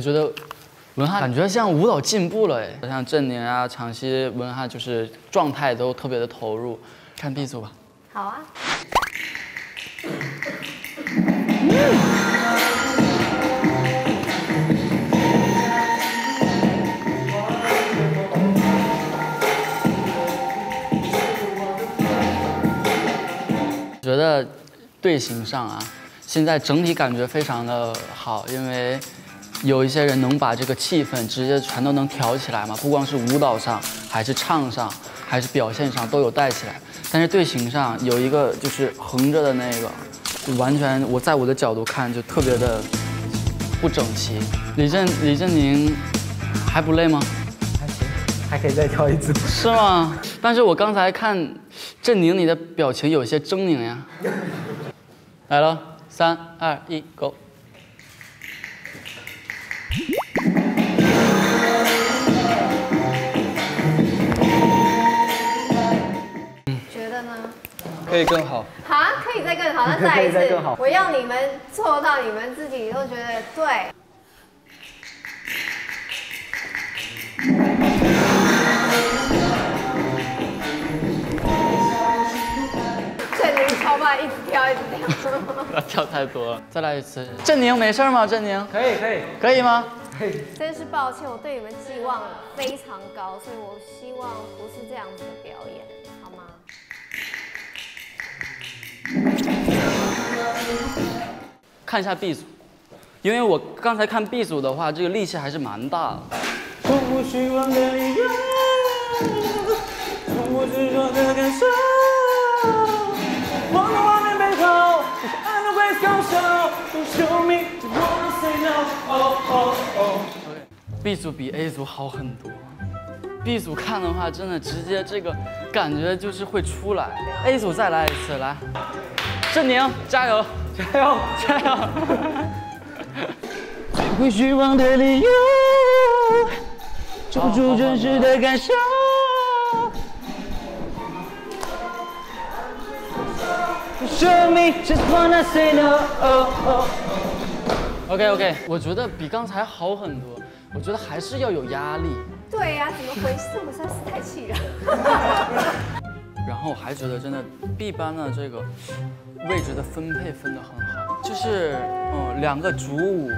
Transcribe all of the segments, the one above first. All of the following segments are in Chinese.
我觉得文翰感觉像舞蹈进步了哎，像郑宁啊、常曦、文翰就是状态都特别的投入。看 B 组吧。好啊。觉得队形上啊，现在整体感觉非常的好，因为有一些人能把这个气氛直接全都能挑起来嘛，不光是舞蹈上，还是唱上，还是表现上都有带起来。但是队形上有一个就是横着的那个，就完全我在我的角度看就特别的不整齐。李振李振宁还不累吗？还行，还可以再跳一次。是吗？但是我刚才看振宁你的表情有些狰狞呀。来了，三二一，Go。可以更好。好，可以再更好，那再一次，我要你们做到你们自己都觉得对。郑宁超慢，一直跳，一直跳。不要跳太多，再来一次。郑宁没事吗？郑宁可以，可以，可以吗？可以。真是抱歉，我对你们寄望非常高，所以我希望不是这样子的表演。看一下 B 组，因为我刚才看 B 组的话，这个力气还是蛮大的。B 组比 A 组好很多。B 组看的话，真的直接这个感觉就是会出来。A 组再来一次，来，郑宁加油，加油，加油！会失望的理由，抓住真实的感受。生命 just wanna say no。OK OK，我觉得比刚才好很多。我觉得还是要有压力。对呀，怎么回事？我实在是太气人。然后还觉得真的 B 班的这个位置的分配分得很好，就是嗯两个主舞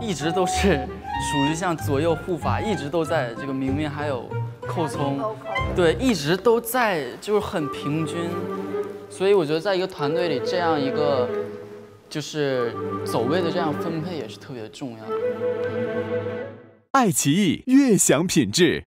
一直都是属于像左右护法，一直都在这个明明还有寇聪，对，一直都在就是很平均，所以我觉得在一个团队里这样一个就是走位的这样分配也是特别重要的。爱奇艺悦享品质。